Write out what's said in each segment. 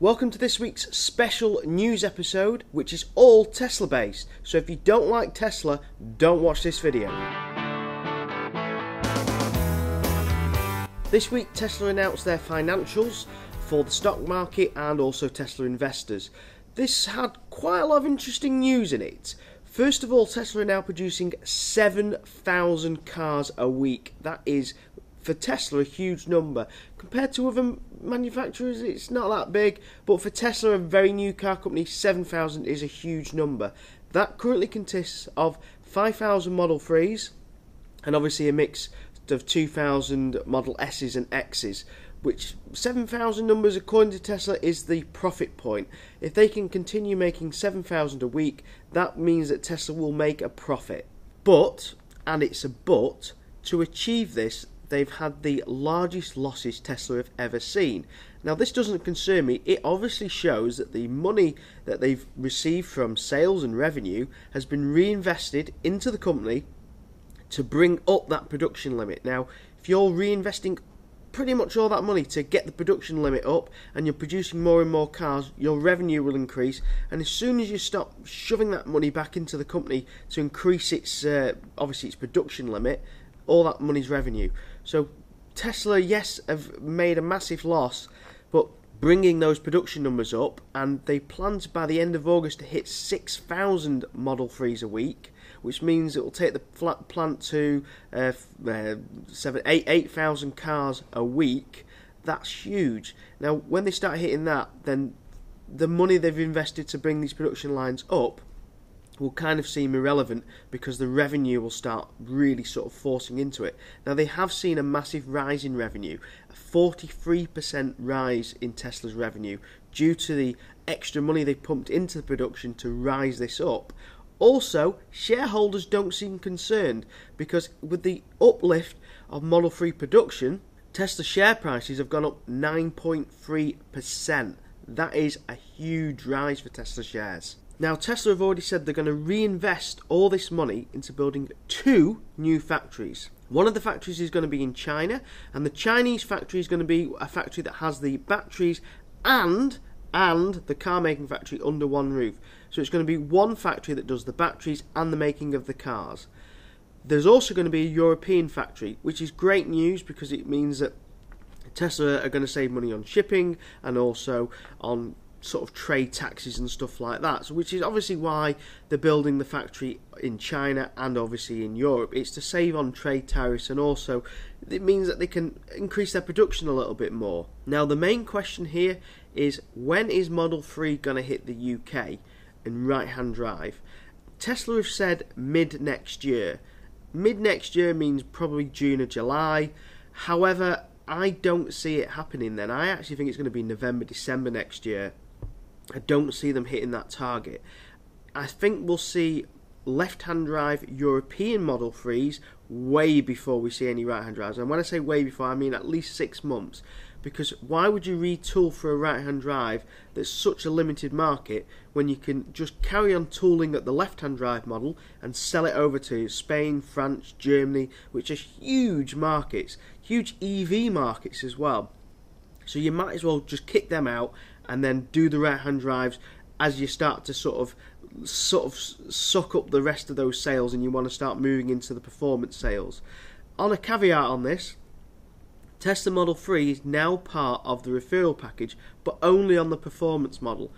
Welcome to this week's special news episode, which is all Tesla based. So if you don't like Tesla, don't watch this video. This week, Tesla announced their financials for the stock market and also Tesla investors. This had quite a lot of interesting news in it. First of all, Tesla are now producing 7,000 cars a week. That is, for Tesla, a huge number. Compared to other manufacturers, it's not that big, but for Tesla, a very new car company, 7,000 is a huge number. That currently consists of 5,000 Model 3s and obviously a mix of 2,000 Model S's and X's which 7,000 numbers according to Tesla is the profit point. If they can continue making 7,000 a week, that means that Tesla will make a profit. But, and it's a but, to achieve this, they've had the largest losses Tesla have ever seen. Now, this doesn't concern me. It obviously shows that the money that they've received from sales and revenue has been reinvested into the company to bring up that production limit. Now, if you're reinvesting pretty much all that money to get the production limit up and you're producing more and more cars, your revenue will increase. And as soon as you stop shoving that money back into the company to increase its uh, obviously its production limit, all that money's revenue. So Tesla, yes, have made a massive loss, but bringing those production numbers up, and they plan to by the end of August to hit 6,000 Model 3s a week which means it will take the plant to uh, uh, seven, eight, eight thousand cars a week. That's huge. Now, when they start hitting that, then the money they've invested to bring these production lines up will kind of seem irrelevant because the revenue will start really sort of forcing into it. Now, they have seen a massive rise in revenue, a 43% rise in Tesla's revenue due to the extra money they pumped into the production to rise this up. Also, shareholders don't seem concerned because with the uplift of Model 3 production, Tesla share prices have gone up 9.3%. That is a huge rise for Tesla shares. Now, Tesla have already said they're going to reinvest all this money into building two new factories. One of the factories is going to be in China, and the Chinese factory is going to be a factory that has the batteries and and the car making factory under one roof. So it's going to be one factory that does the batteries and the making of the cars. There's also going to be a European factory, which is great news because it means that Tesla are going to save money on shipping and also on sort of trade taxes and stuff like that. So, which is obviously why they're building the factory in China and obviously in Europe. It's to save on trade tariffs and also it means that they can increase their production a little bit more. Now, the main question here is when is Model 3 going to hit the UK in right hand drive? Tesla have said mid next year. Mid next year means probably June or July. However, I don't see it happening then. I actually think it's going to be November, December next year. I don't see them hitting that target. I think we'll see left hand drive European Model 3s way before we see any right hand drives. And when I say way before, I mean at least six months because why would you retool for a right hand drive that's such a limited market when you can just carry on tooling at the left hand drive model and sell it over to Spain, France, Germany, which are huge markets, huge EV markets as well. So you might as well just kick them out and then do the right hand drives as you start to sort of sort of suck up the rest of those sales and you want to start moving into the performance sales. On a caveat on this, Tesla Model 3 is now part of the referral package, but only on the performance model.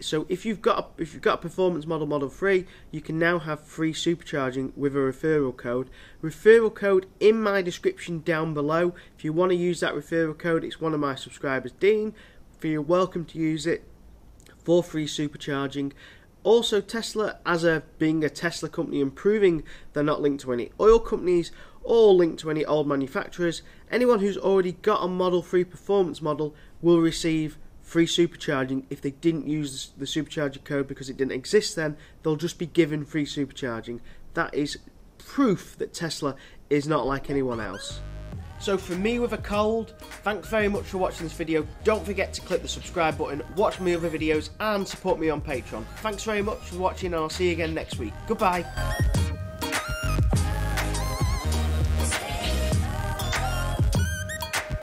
So if you've got a, if you've got a performance model Model 3, you can now have free supercharging with a referral code. Referral code in my description down below. If you want to use that referral code, it's one of my subscribers, Dean. so you're welcome to use it for free supercharging. Also, Tesla, as a being a Tesla company and proving they're not linked to any oil companies or linked to any old manufacturers, anyone who's already got a Model 3 performance model will receive free supercharging. If they didn't use the supercharger code because it didn't exist then, they'll just be given free supercharging. That is proof that Tesla is not like anyone else. So for me with a cold, thanks very much for watching this video. Don't forget to click the subscribe button, watch my other videos and support me on Patreon. Thanks very much for watching and I'll see you again next week. Goodbye.